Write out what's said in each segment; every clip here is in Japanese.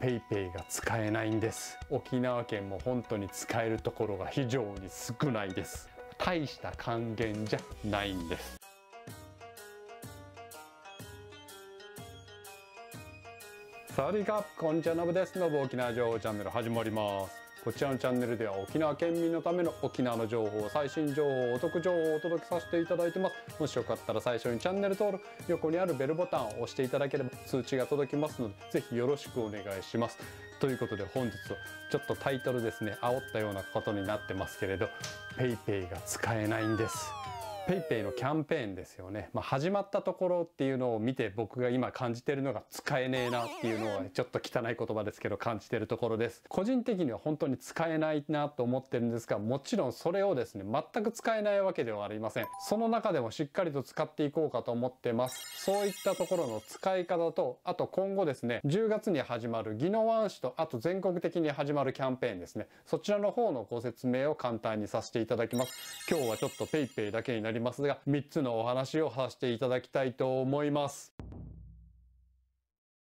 PayPay が使えないんです。沖縄県も本当に使えるところが非常に少ないです。大した還元じゃないんです。サワディーカップこんにちはのぶです。のぶ沖縄情報チャンネル始まります。こちらのチャンネルでは沖縄県民のための沖縄の情報最新情報お得情報をお届けさせていただいてます。もしよかったら最初にチャンネル登録横にあるベルボタンを押していただければ通知が届きます。ので是非よろしくお願いします。ということで本日はちょっとタイトルですね。煽ったようなことになってますけれど PayPay が使えないんです。PayPay のキャンペーンですよね、まあ、始まったところっていうのを見て僕が今感じてるのが使えねえなっていうのはちょっと汚い言葉ですけど感じてるところです。個人的には本当に使えないなと思ってるんですがもちろんそれをですね全く使えないわけではありません。その中でもしっかりと使っていこうかと思ってます。そういったところの使い方とあと今後ですね10月に始まる宜野湾市とあと全国的に始まるキャンペーンですね。そちらの方のご説明を簡単にさせていただきます。今日はちょっと PayPay だけになりますが3つのお話をさせていただきたいと思います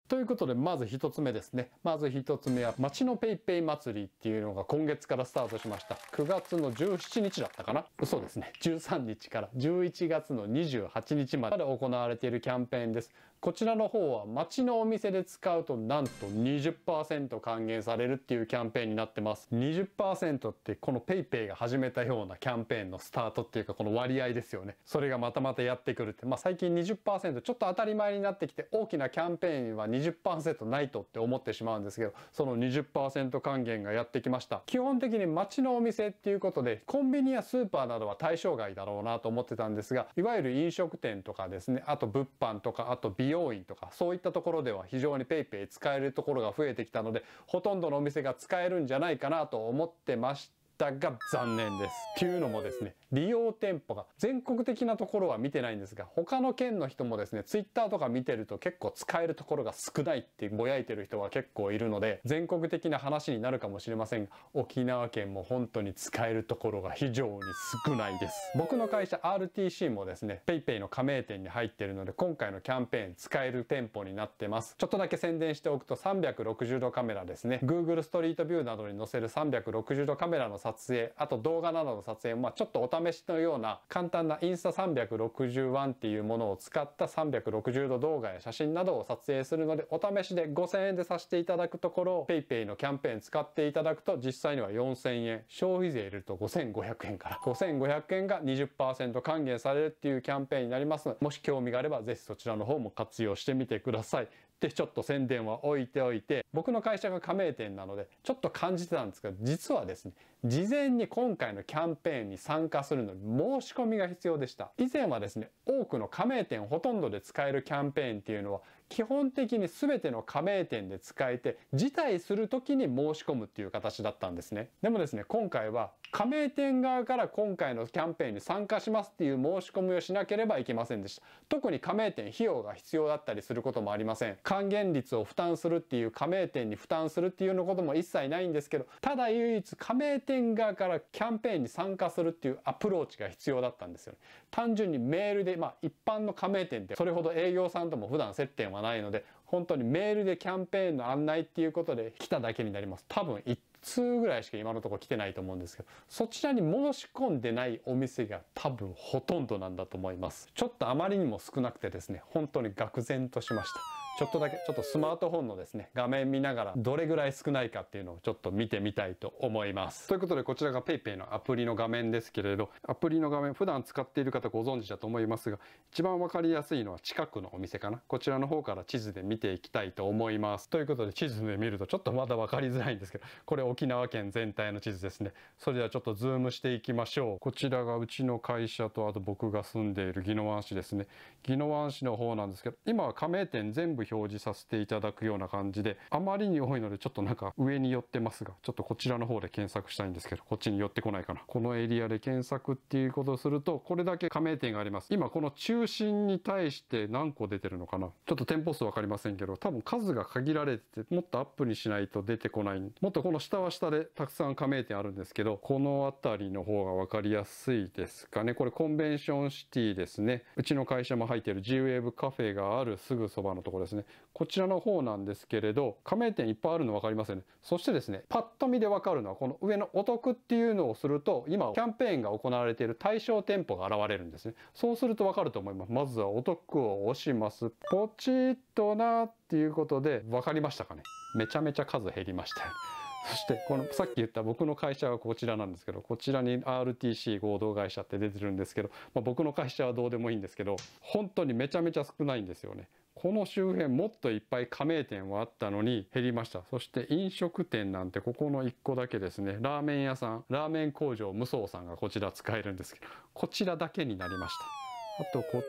ということで、まず一つ目ですね。まず1つ目は、町の paypay 祭りっていうのが今月からスタートしました。9月の17日だったかな？嘘ですね。13日から11月の28日まで行われているキャンペーンです。こちらの方は町のお店で使うとなんと20%還元されるっていうキャンペーンになってます。20%ってこの PayPay が始めたようなキャンペーンのスタートっていうかこの割合ですよね。それがまたまたやってくるって。まあ最近20%ちょっと当たり前になってきて大きなキャンペーンは20%ないとって思ってしまうんですけど、その20%還元がやってきました。基本的に町のお店っていうことでコンビニやスーパーなどは対象外だろうなと思ってたんですが、いわゆる飲食店とかですね、あと物販とか、あと美美容院とかそういったところでは非常に PayPay 使えるところが増えてきたのでほとんどのお店が使えるんじゃないかなと思ってましてたが残念です。っていうのもですね利用店舗が全国的なところは見てないんですが他の県の人もですね Twitter とか見てると結構使えるところが少ないってぼやいてる人が結構いるので全国的な話になるかもしれませんが沖縄県も本当に使えるところが非常に少ないです僕の会社 RTC もですね PayPay の加盟店に入ってるので今回のキャンペーン使える店舗になってますちょっとだけ宣伝しておくと360度カメラですね Google ストリートビューなどに載せる360度カメラの撮撮影あと動画などの撮影まあちょっとお試しのような簡単なインスタ360-1っていうものを使った360度動画や写真などを撮影するのでお試しで5000円でさせていただくところ PayPay のキャンペーン使っていただくと実際には4000円消費税入れると5500円から5500円が20%還元されるっていうキャンペーンになりますのでもし興味があればぜひそちらの方も活用してみてください。でちょっと宣伝は置いておいて僕の会社が加盟店なのでちょっと感じてたんですが実はですね事前に今回のキャンペーンに参加するのに申し込みが必要でした。以前はですね多くの加盟店ほとんどで使えるキャンペーンっていうのは基本的に全ての加盟店で使えて辞退する時に申し込むっていう形だったんですね。でもですね今回は加盟店側から今回のキャンペーンに参加しますっていう申し込みをしなければいけませんでした。特に加盟店費用が必要だったりすることもありません。還元率を負担するっていう加盟店に負担するっていうのことも一切ないんですけどただ唯一加盟店側からキャンペーンに参加するっていうアプローチが必要だったんですよね。単純にメールでまあ一般の加盟店ってそれほど営業さんとも普段接点はないので本当にメールでキャンペーンの案内っていうことで来ただけになります。多分1通ぐらいしか今のところ来てないと思うんですけどそちらに申し込んでないお店が多分ほとんどなんだと思います。ちょっとあまりにも少なくてですね本当に愕然としました。ちょっとだけちょっとスマートフォンのですね画面見ながらどれぐらい少ないかっていうのをちょっと見てみたいと思います。ということでこちらが PayPay のアプリの画面ですけれどアプリの画面普段使っている方ご存知だと思いますが一番わかりやすいのは近くのお店かな。こちらの方から地図で見ていきたいと思います。ということで地図で見るとちょっとまだ分かりづらいんですけどこれ沖縄県全体の地図ですね。それではちょっとズームしていきましょう。こちらがうちの会社とあと僕が住んでいる宜野湾市ですね。宜野湾市の方なんですけど今は加盟店全部表示させていただくような感じであまりに多いのでちょっとなんか上に寄ってますがちょっとこちらの方で検索したいんですけどこっちに寄ってこないかな。このエリアで検索っていうことをするとこれだけ加盟店があります。今この中心に対して何個出てるのかな。ちょっと店舗数分かりませんけど多分数が限られててもっとアップにしないと出てこない。もっとこの下は下でたくさん加盟店あるんですけどこの辺りの方が分かりやすいですかね。これコンベンションシティですね。うちの会社も入ってる G-Wave カフェがあるすぐそばのところです。ねね。こちらの方なんですけれど加盟店いっぱいあるの分かりますよね。そしてですねパッと見で分かるのはこの上のお得っていうのをすると今キャンペーンが行われている対象店舗が現れるんですね。そうすると分かると思います。まずはお得を押します。ポチッとなっていうことで分かりましたかね。めちゃめちゃ数減りましたよ。そしてこのさっき言った僕の会社はこちらなんですけどこちらに RTC 合同会社って出てるんですけど、まあ、僕の会社はどうでもいいんですけど本当にめちゃめちゃ少ないんですよね。この周辺もっといっぱい加盟店はあったのに減りました。そして飲食店なんてここの1個だけですね。ラーメン屋さん。ラーメン工場無双さんがこちら使えるんですけどこちらだけになりました。あとこ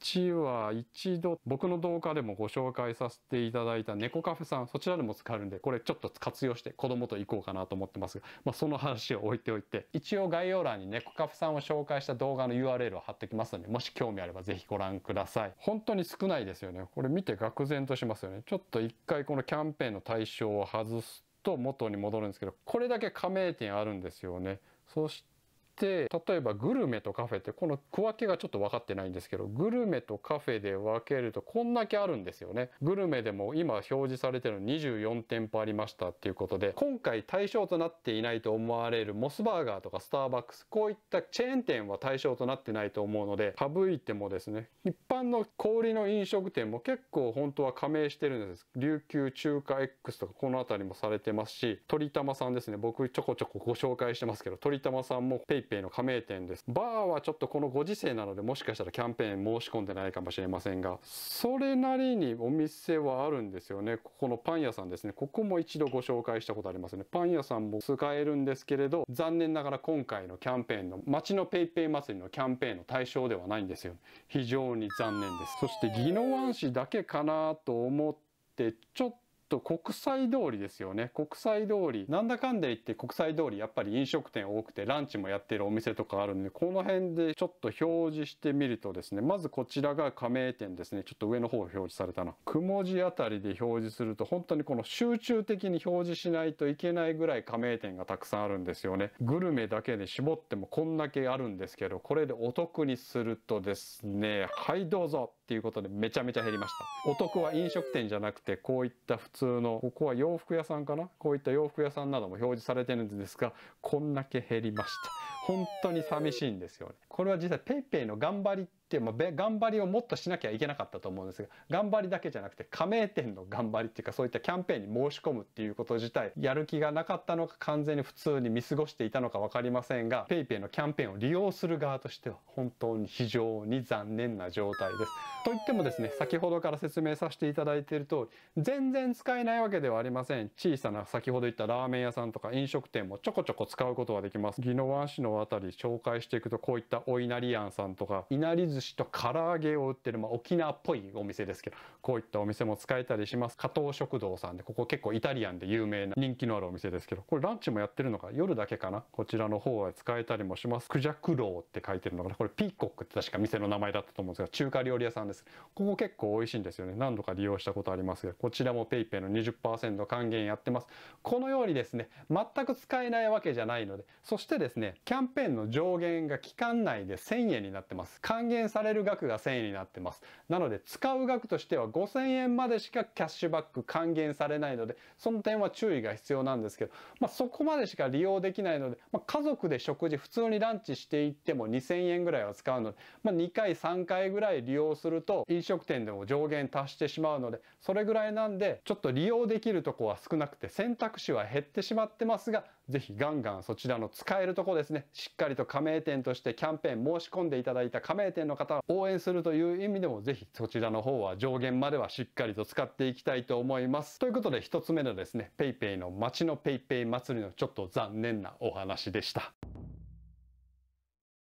ちは一度僕の動画でもご紹介させていただいた猫カフェさんそちらでも使えるんでこれちょっと活用して子供と行こうかなと思ってますが、まあ、その話を置いておいて一応概要欄に猫カフェさんを紹介した動画の URL を貼ってきますのでもし興味あればぜひご覧ください。本当に少ないですよね。これ見て愕然としますよね。ちょっと一回このキャンペーンの対象を外すと元に戻るんですけどこれだけ加盟店あるんですよね。そして例えばグルメとカフェってこの区分けがちょっと分かってないんですけどグルメとカフェで分けるとこんだけあるんですよね。グルメでも今表示されてるの24店舗ありましたっていうことで今回対象となっていないと思われるモスバーガーとかスターバックスこういったチェーン店は対象となってないと思うので省いてもですね一般の小売の飲食店も結構本当は加盟してるんです。琉球中華 X とかこの辺りもされてますし鳥玉さんですね僕ちょこちょこご紹介してますけど鳥玉さんも PayPay ペイの加盟店です。バーはちょっとこのご時世なのでもしかしたらキャンペーン申し込んでないかもしれませんがそれなりにお店はあるんですよね。ここのパン屋さんですね。ここも一度ご紹介したことありますね。パン屋さんも使えるんですけれど残念ながら今回のキャンペーンの街の PayPay 祭りのキャンペーンの対象ではないんですよ。非常に残念です。そして宜野湾市だけかなと思ってちょっとと国際通りですよね。国際通り。なんだかんで言って国際通りやっぱり飲食店多くてランチもやってるお店とかあるんでこの辺でちょっと表示してみるとですねまずこちらが加盟店ですね。ちょっと上の方表示されたなくも字あたりで表示すると本当にこの集中的に表示しないといけないぐらい加盟店がたくさんあるんですよね。グルメだけで絞ってもこんだけあるんですけどこれでお得にするとですねはいどうぞ。っていうことでめちゃめちゃ減りました。お得は飲食店じゃなくてこういった普通のここは洋服屋さんかな？こういった洋服屋さんなども表示されてるんですがこんだけ減りました。本当に寂しいんですよね。これは実際 PayPay の頑張りってまあ、頑張りをもっとしなきゃいけなかったと思うんですが頑張りだけじゃなくて加盟店の頑張りっていうかそういったキャンペーンに申し込むっていうこと自体やる気がなかったのか完全に普通に見過ごしていたのか分かりませんが PayPay のキャンペーンを利用する側としては本当に非常に残念な状態です。といってもですね先ほどから説明させていただいている通り全然使えないわけではありません小さな先ほど言ったラーメン屋さんとか飲食店もちょこちょこ使うことができます宜野湾市のあたり紹介していくとこういったお稲荷庵さんとかいなり寿司と唐揚げを売ってる、まあ、沖縄っぽいお店ですけどこういったお店も使えたりします。加藤食堂さんでここ結構イタリアンで有名な人気のあるお店ですけどこれランチもやってるのか夜だけかな。こちらの方は使えたりもします。クジャクローって書いてるのかな。これピーコックって確か店の名前だったと思うんですが中華料理屋さんです。ここ結構美味しいんですよね。何度か利用したことありますがこちらも PayPay の20%還元やってます。このようにですね全く使えないわけじゃないのでそしてですねキャンペーンの上限が期間内で1000円になってます。還元される額が1000円になってます。なので使う額としては5000円までしかキャッシュバック還元されないのでその点は注意が必要なんですけど、まあ、そこまでしか利用できないので、まあ、家族で食事普通にランチしていっても2000円ぐらいは使うので、まあ、2回3回ぐらい利用すると飲食店でも上限達してしまうのでそれぐらいなんでちょっと利用できるとこは少なくて選択肢は減ってしまってますがぜひガンガンそちらの使えるとこですね。しっかりと加盟店としてキャンペーン申し込んでいただいた加盟店の方を応援するという意味でもぜひそちらの方は上限まではしっかりと使っていきたいと思います。ということで1つ目のですね PayPay の街の PayPay 祭りのちょっと残念なお話でした。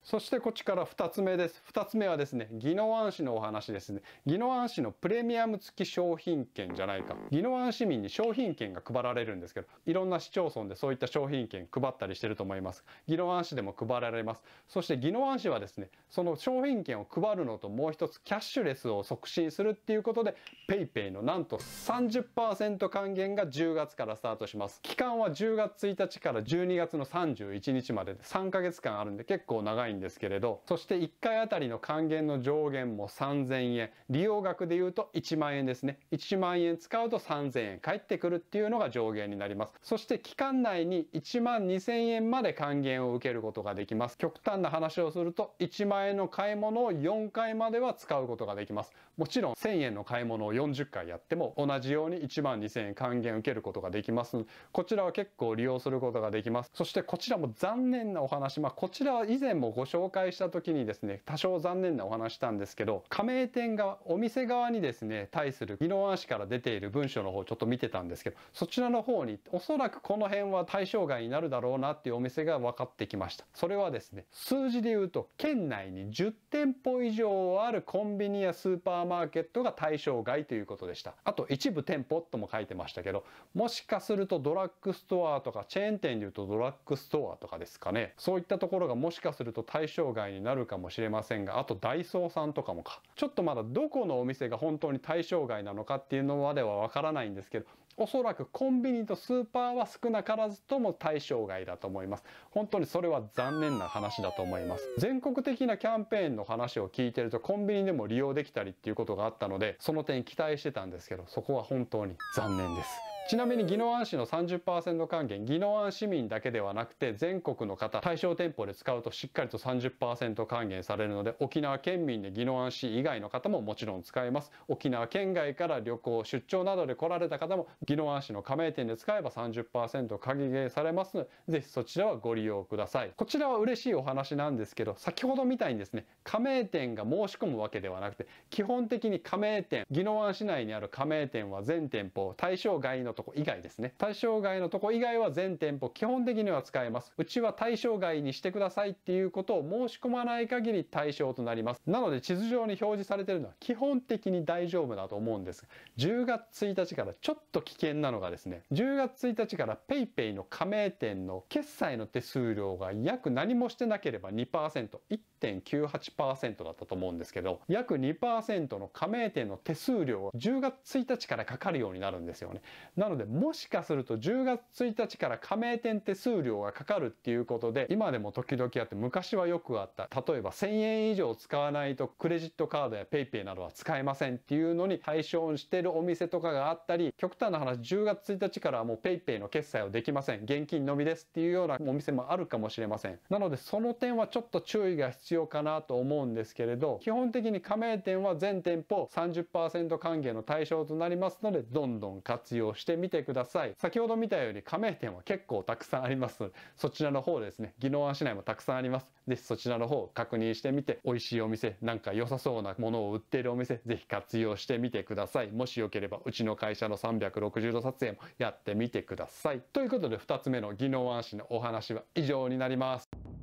そしてこっちから2つ目です。2つ目はですね、宜野湾市のお話ですね。宜野湾市のプレミアム付き商品券じゃないか。宜野湾市民に商品券が配られるんですけど、いろんな市町村でそういった商品券配ったりしてると思います。宜野湾市でも配られます。そして宜野湾市はですね、その商品券を配るのともう一つキャッシュレスを促進するっていうことで、PayPay のなんと30%還元が10月からスタートします。期間は10月1日から12月の31日までで3ヶ月間あるんで結構長いんんですけれど、そして1回あたりの還元の上限も3000円、利用額で言うと1万円ですね。1万円使うと3000円返ってくるっていうのが上限になります。そして期間内に1万2000円まで還元を受けることができます。極端な話をすると1万円の買い物を4回までは使うことができます。もちろん1000円の買い物を40回やっても同じように1万2000円還元受けることができますこちらは結構利用することができます。そしてこちらも残念なお話、まあこちらは以前もご紹介した時にですね、多少残念なお話したんですけど、加盟店側、お店側にですね、対する宜野湾市から出ている文書の方ちょっと見てたんですけど、そちらの方におそらくこの辺は対象外になるだろうなっていうお店が分かってきました。それはですね、数字で言うと県内に10店舗以上あるコンビニやスーパーマーケットが対象外ということでした。あと一部店舗とも書いてましたけど、もしかするとドラッグストアとかチェーン店で言うとドラッグストアとかですかね。そういったところがもしかすると対象外になるかもしれませんが、あとダイソーさんとかもか。ちょっとまだどこのお店が本当に対象外なのかっていうのまではわからないんですけど、おそらくコンビニとスーパーは少なからずとも対象外だと思います。本当にそれは残念な話だと思います。全国的なキャンペーンの話を聞いてるとコンビニでも利用できたりっていうことがあったので、その点期待してたんですけど、そこは本当に残念です。ちなみに宜野湾市の30%還元、宜野湾市民だけではなくて全国の方、対象店舗で使うとしっかりと30%還元されるので、沖縄県民で宜野湾市以外の方ももちろん使えます。沖縄県外から旅行、出張などで来られた方も宜野湾市の加盟店で使えば30%還元されますので、ぜひそちらはご利用ください。こちらは嬉しいお話なんですけど、先ほどみたいにですね、加盟店が申し込むわけではなくて、基本的に加盟店、宜野湾市内にある加盟店は全店舗、対象外のとこ以外ですね。対象外のとこ以外は全店舗基本的には使えます。うちは対象外にしてくださいっていうことを申し込まない限り対象となります。なので地図上に表示されてるのは基本的に大丈夫だと思うんですが、10月1日からちょっと危険なのがですね、10月1日から PayPay の加盟店の決済の手数料が約何もしてなければ2%、1.98%だったと思うんですけど、約2%の加盟店の手数料は10月1日からかかるようになるんですよね。なので、もしかすると10月1日から加盟店手数料がかかるっていうことで、今でも時々あって昔はよくあった。例えば1000円以上使わないとクレジットカードや PayPay などは使えませんっていうのに対象にしてるお店とかがあったり、極端な話10月1日からはもう PayPay の決済をできません。現金のみですっていうようなお店もあるかもしれません。なのでその点はちょっと注意が必要要かなと思うんですけれど、基本的に加盟店は全店舗30%還元の対象となりますので、どんどん活用してみてください。先ほど見たように加盟店は結構たくさんありますので、そちらの方ですね、宜野湾市内もたくさんあります。ぜひそちらの方確認してみて、美味しいお店、なんか良さそうなものを売っているお店、ぜひ活用してみてください。もしよければ、うちの会社の360度撮影もやってみてください。ということで、2つ目の宜野湾市のお話は以上になります。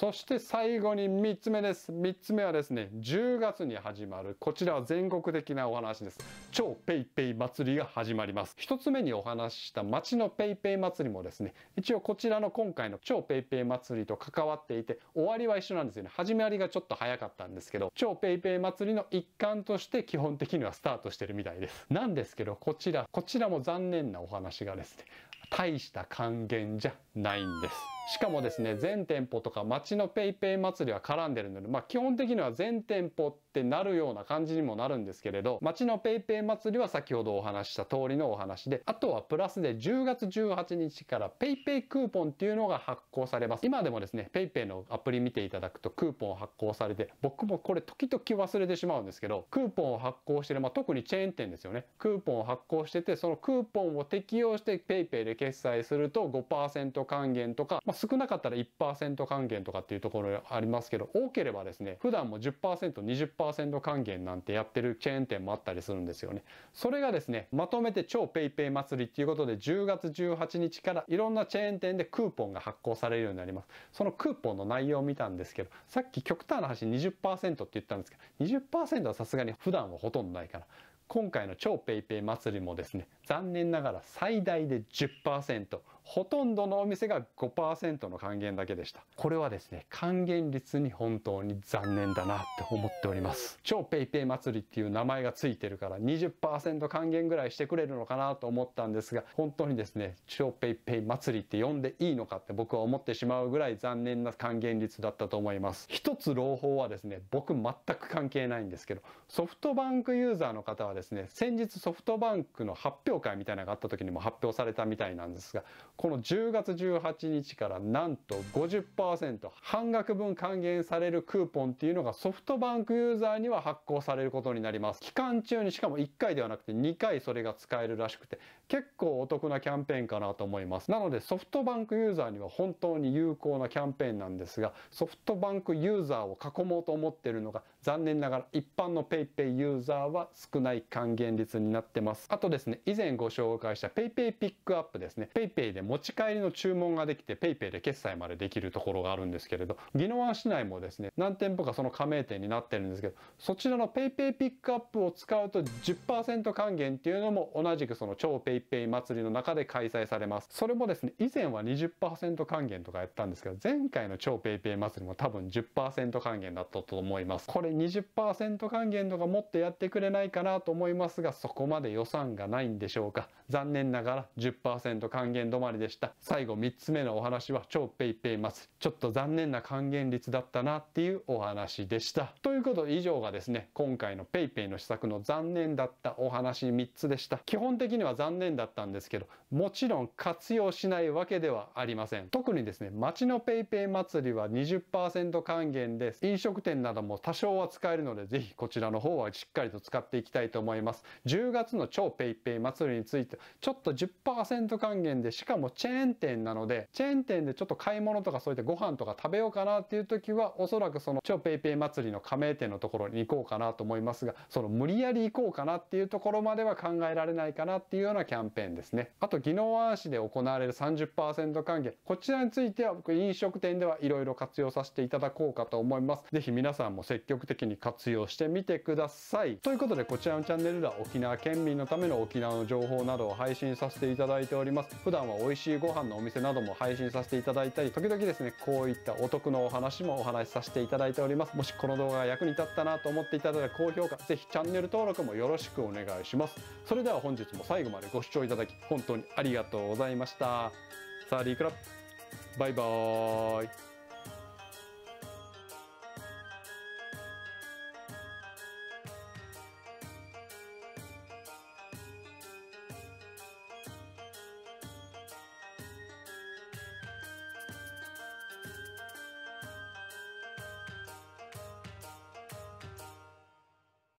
そして最後に3つ目です。3つ目はですね、10月に始まる、こちらは全国的なお話です。超ペイペイ祭りが始まります。1つ目にお話しした街のペイペイ祭りもですね、一応こちらの今回の超ペイペイ祭りと関わっていて、終わりは一緒なんですよね。始まりがちょっと早かったんですけど、超ペイペイ祭りの一環として基本的にはスタートしてるみたいです。なんですけど、こちら、こちらも残念なお話がですね、大した還元じゃないんです。しかもですね、全店舗とか街の PayPay 祭りは絡んでるので、まあ基本的には全店舗ってなるような感じにもなるんですけれど、街の PayPay 祭りは先ほどお話しした通りのお話で、あとはプラスで10月18日から PayPay クーポンっていうのが発行されます。今でもですね、PayPay のアプリ見ていただくとクーポン発行されて、僕もこれ時々忘れてしまうんですけど、クーポンを発行してる、まあ特にチェーン店ですよね。クーポンを発行してて、そのクーポンを適用して PayPay で決済すると5%還元とか、まあ少なかったら1%還元とかっていうところありますけど、多ければですね、普段も10%、20%還元なんてやってるチェーン店もあったりするんですよね。それがですね、まとめて超 PayPay 祭りっていうことで10月18日からいろんなチェーン店でクーポンが発行されるようになります。そのクーポンの内容を見たんですけど、さっき極端な話20%って言ったんですけど、20%はさすがに普段はほとんどないから、今回の超 PayPay 祭りもですね、残念ながら最大で10%、ほとんどのお店が5%の還元だけでした。これはですね還元率に本当に残念だなって思っております。超 PayPay 祭りっていう名前がついてるから20%還元ぐらいしてくれるのかなと思ったんですが本当にですね超 PayPay 祭りって呼んでいいのかって僕は思ってしまうぐらい残念な還元率だったと思います。一つ朗報はですね僕全く関係ないんですけどソフトバンクユーザーの方はですね先日ソフトバンクの発表会みたいなのがあった時にも発表されたみたいなんですがこの10月18日からなんと50%半額分還元されるクーポンっていうのがソフトバンクユーザーには発行されることになります。期間中にしかも1回ではなくて2回それが使えるらしくて結構お得なキャンペーンかなと思います。なのでソフトバンクユーザーには本当に有効なキャンペーンなんですがソフトバンクユーザーを囲もうと思ってるのが残念ながら一般の PayPay ユーザーは少ない還元率になってます。あとですね以前ご紹介した PayPay ピックアップですね PayPay で持ち帰りの注文ができて PayPay で決済までできるところがあるんですけれど宜野湾市内もですね何店舗かその加盟店になってるんですけどそちらの PayPay ピックアップを使うと10%還元っていうのも同じくその超 PayPay 祭りの中で開催されます。それもですね以前は20%還元とかやったんですけど前回の超 PayPay 祭りも多分10%還元だったと思います。これ20%還元とかもっとやってくれないかなと思いますがそこまで予算がないんでしょうか。残念ながら10%還元止まりでした。最後3つ目のお話は超 PayPay 祭り。ちょっと残念な還元率だったなっていうお話でした。ということで以上がですね今回の PayPay の施策の残念だったお話3つでした。基本的には残念だったんですけどもちろん活用しないわけではありません。特にですね街の PayPay 祭りは20%還元です飲食店なども多少は使えるのでぜひこちらの方はしっかりと使っていきたいと思います。10月の超 PayPay 祭りについてちょっと10%還元でしかもチェーン店なのでチェーン店でちょっと買い物とかそういったご飯とか食べようかなっていう時はおそらくその超 PayPay 祭りの加盟店のところに行こうかなと思いますがその無理やり行こうかなっていうところまでは考えられないかなっていうようなキャンンペーンですね。あと宜野湾市で行われる30%還元。こちらについては僕飲食店ではいろいろ活用させていただこうかと思います。是非皆さんも積極的に活用してみてください。ということでこちらのチャンネルでは沖縄県民のための沖縄の情報などを配信させていただいております。普段は美味しいご飯のお店なども配信させていただいたり時々です。ねこういったお得のお話もお話しさせていただいております。もしこの動画が役に立ったなと思っていただいたら高評価。是非チャンネル登録もよろしくお願いします。それでは本日も最後までごご視聴いただき本当にありがとうございました。サーディークラップバイバーイ。